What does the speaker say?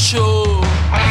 show.